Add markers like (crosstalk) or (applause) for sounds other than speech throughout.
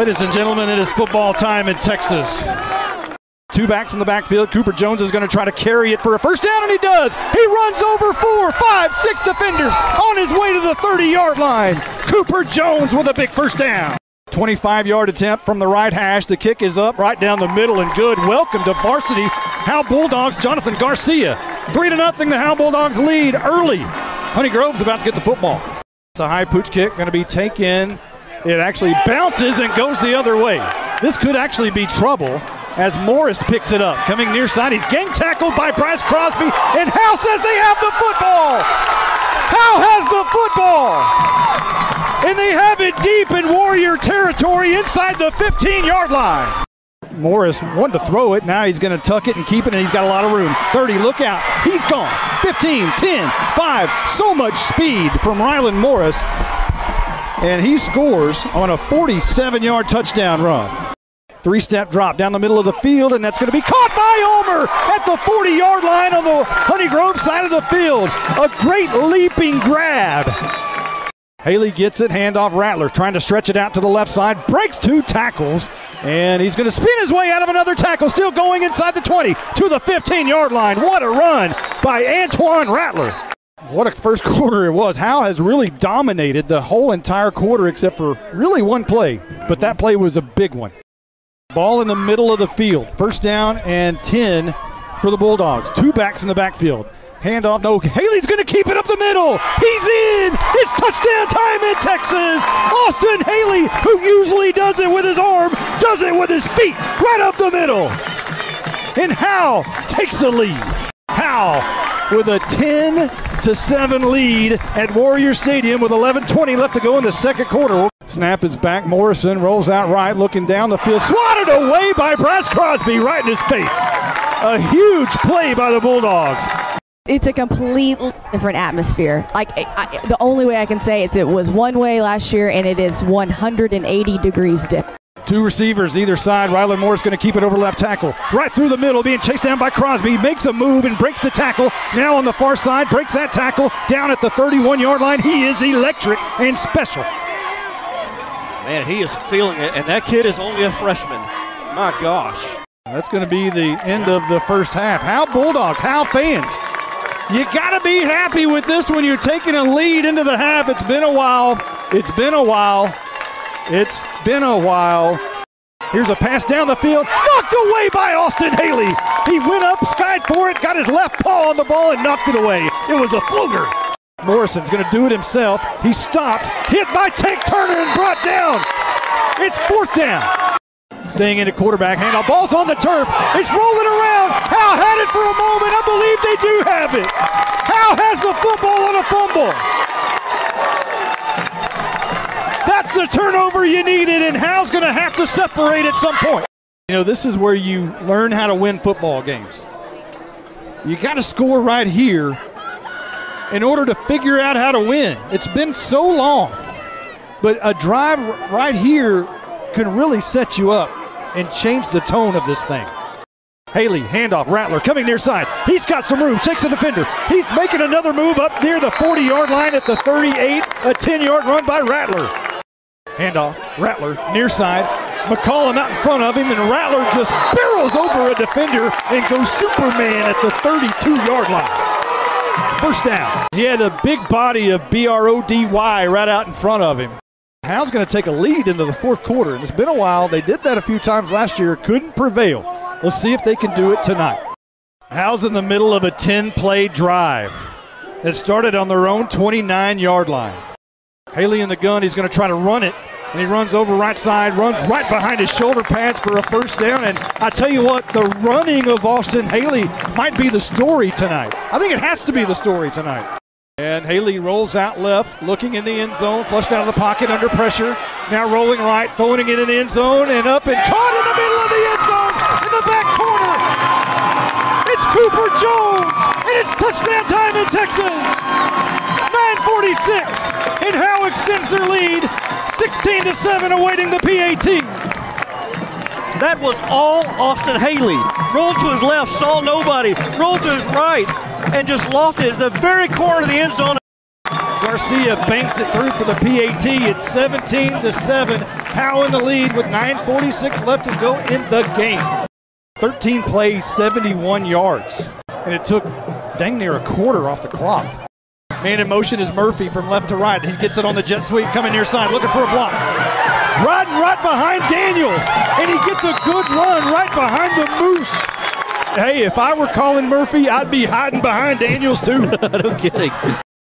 Ladies and gentlemen, it is football time in Texas. Two backs in the backfield. Cooper Jones is going to try to carry it for a first down, and he does. He runs over four, five, six defenders on his way to the 30 yard line. Cooper Jones with a big first down. 25 yard attempt from the right hash. The kick is up right down the middle and good. Welcome to varsity Howe Bulldogs, Jonathan Garcia. 3 to nothing. the Howe Bulldogs lead early. Honey Grove's about to get the football. It's a high pooch kick, going to be taken. It actually bounces and goes the other way. This could actually be trouble as Morris picks it up. Coming near side, he's gang tackled by Bryce Crosby, and Howe says they have the football. Howe has the football. And they have it deep in Warrior territory inside the 15 yard line. Morris wanted to throw it. Now he's going to tuck it and keep it, and he's got a lot of room. 30, look out. He's gone. 15, 10, 5. So much speed from Rylan Morris. And he scores on a 47 yard touchdown run. Three step drop down the middle of the field, and that's going to be caught by Ulmer at the 40 yard line on the Honey Grove side of the field. A great leaping grab. Haley gets it, handoff Rattler, trying to stretch it out to the left side, breaks two tackles, and he's going to spin his way out of another tackle, still going inside the 20 to the 15 yard line. What a run by Antoine Rattler. What a first (laughs) quarter it was. Howe has really dominated the whole entire quarter except for really one play, but that play was a big one. Ball in the middle of the field. First down and 10 for the Bulldogs. Two backs in the backfield. Handoff. No, Haley's going to keep it up the middle. He's in. It's touchdown time in Texas. Austin Haley, who usually does it with his arm, does it with his feet right up the middle. And Howe takes the lead. Howe with a 10 to 7 lead at Warrior Stadium with 11:20 left to go in the second quarter. Snap is back. Morrison rolls out right, looking down the field. Swatted away by Bryce Crosby right in his face. A huge play by the Bulldogs. It's a completely different atmosphere. Like I, the only way I can say it, it was one way last year, and it is 180 degrees different. Two receivers either side. Rylan Morris going to keep it over left tackle. Right through the middle, being chased down by Crosby. Makes a move and breaks the tackle. Now on the far side, breaks that tackle down at the 31 yard line. He is electric and special. Man, he is feeling it, and that kid is only a freshman. My gosh. That's going to be the end of the first half. Howe Bulldogs, Howe fans. You got to be happy with this when you're taking a lead into the half. It's been a while. It's been a while. It's been a while. Here's a pass down the field, knocked away by Austin Haley. He went up, skied for it, got his left paw on the ball, and knocked it away. It was a floater. Morrison's going to do it himself. He stopped, hit by Tank Turner, and brought down. It's fourth down. Staying in at quarterback handoff. Ball's on the turf. It's rolling around. Howe had it for a moment. I believe they do have it. Howe has the football on a fumble. Turnover you needed, and Howe's going to have to separate at some point. You know, this is where you learn how to win football games. You got to score right here in order to figure out how to win. It's been so long. But a drive right here can really set you up and change the tone of this thing. Haley, handoff, Rattler coming near side. He's got some room, shakes a defender. He's making another move up near the 40 yard line at the 38. A 10 yard run by Rattler. Handoff, Rattler, near side. McCollum out in front of him, and Rattler just barrels over a defender and goes Superman at the 32 yard line. First down. He had a big body of B R O D Y right out in front of him. Howe's going to take a lead into the fourth quarter, and it's been a while. They did that a few times last year, couldn't prevail. We'll see if they can do it tonight. Howe's in the middle of a 10 play drive that started on their own 29 yard line. Haley in the gun, he's going to try to run it and he runs over right side, runs right behind his shoulder pads for a first down. And I tell you what, the running of Austin Haley might be the story tonight. I think it has to be the story tonight. And Haley rolls out left, looking in the end zone, flushed out of the pocket under pressure. Now rolling right, throwing it in the end zone, and up and caught in the middle of the end zone in the back corner. It's Cooper Jones, and it's touchdown time in Texas. 9:46, and Howe extends their lead 16 to 7 awaiting the PAT. That was all Austin Haley. Rolled to his left, saw nobody. Rolled to his right, and just lofted it at the very corner of the end zone. Garcia banks it through for the PAT. It's 17 to 7. Howe in the lead with 9.46 left to go in the game. 13 plays, 71 yards. And it took dang near a quarter off the clock. Man in motion is Murphy from left to right. He gets it on the jet sweep, coming near side, looking for a block. Riding right behind Daniels, and he gets a good run right behind the Moose. Hey, if I were Colin Murphy, I'd be hiding behind Daniels too. (laughs) no kidding.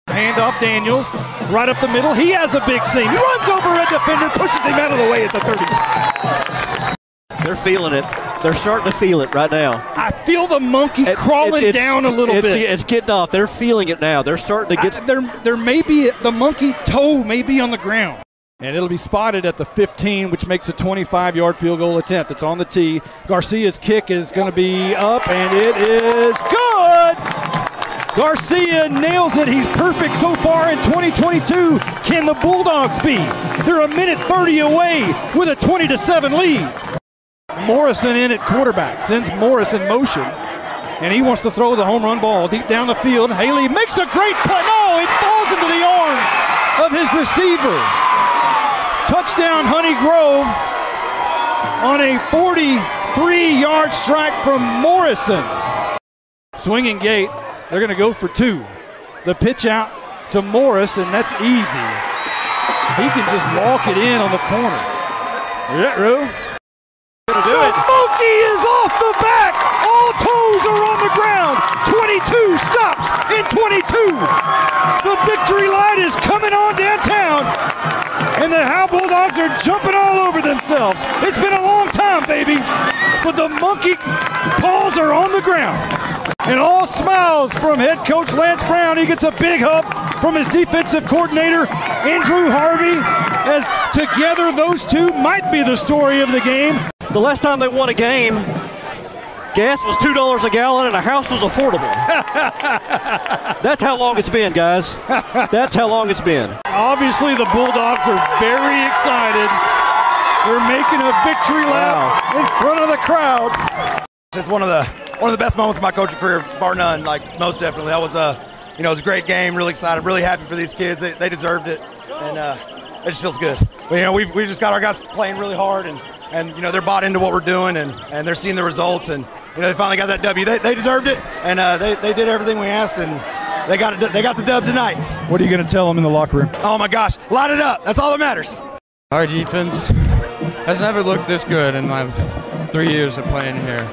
Hand off Daniels, right up the middle. He has a big seam. He runs over a defender, pushes him out of the way at the 30. They're feeling it. They're starting to feel it right now. I feel the monkey It- crawling it- it's- down a little it's, bit. It's getting off. They're feeling it now. They're starting to get. I- there, there may be the monkey toe may be on the ground, and it'll be spotted at the 15, which makes a 25-yard field goal attempt. It's on the tee. Garcia's kick is going to be up, and it is good. Garcia nails it. He's perfect so far in 2022. Can the Bulldogs be? They're a minute 30 away with a 20 to 7 lead. Morrison in at quarterback sends Morris in motion. And he wants to throw the home run ball deep down the field. Haley makes a great play. No, it falls into the arms of his receiver. Touchdown, Honey Grove on a 43 yard strike from Morrison. Swinging gate. They're going to go for two. The pitch out to Morris, and that's easy. He can just walk it in on the corner. Yeah, Rue. The monkey is off the back. All toes are on the ground. 22 stops in 22. The victory light is coming on downtown. And the Howe Bulldogs are jumping all over themselves. It's been a long time, baby. But the monkey paws are on the ground. And all smiles from head coach Lance Brown. He gets a big hug from his defensive coordinator, Andrew Harvey, as together those two might be the story of the game. The last time they won a game, gas was two dollars a gallon and a house was affordable. (laughs) That's how long it's been, guys. That's how long it's been. Obviously, the Bulldogs are very excited. They're making a victory lap in front of the crowd. It's one of the one of the best moments of my coaching career, bar none. Like most definitely, that was a you know it was a great game. Really excited, really happy for these kids. They, they deserved it, and uh, it just feels good. But, you know, we've we just got our guys playing really hard, and and you know they're bought into what we're doing, and and they're seeing the results, and you know they finally got that W. They, they deserved it, and uh, they they did everything we asked, and they got it. They got the dub tonight. What are you going to tell them in the locker room? Oh my gosh, light it up. That's all that matters. Our defense has never looked this good in my three years of playing here.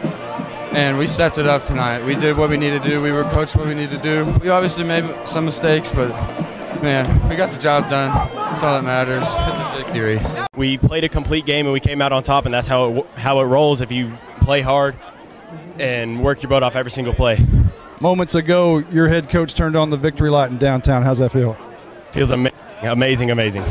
And we stepped it up tonight. We did what we needed to do. We were coached what we needed to do. We obviously made some mistakes, but man, we got the job done. That's all that matters. It's victory. we played a complete game and we came out on top, and that's how it, how it rolls if you play hard and work your butt off every single play. Moments ago, your head coach turned on the victory light in downtown. How's that feel? Feels ama- amazing, amazing.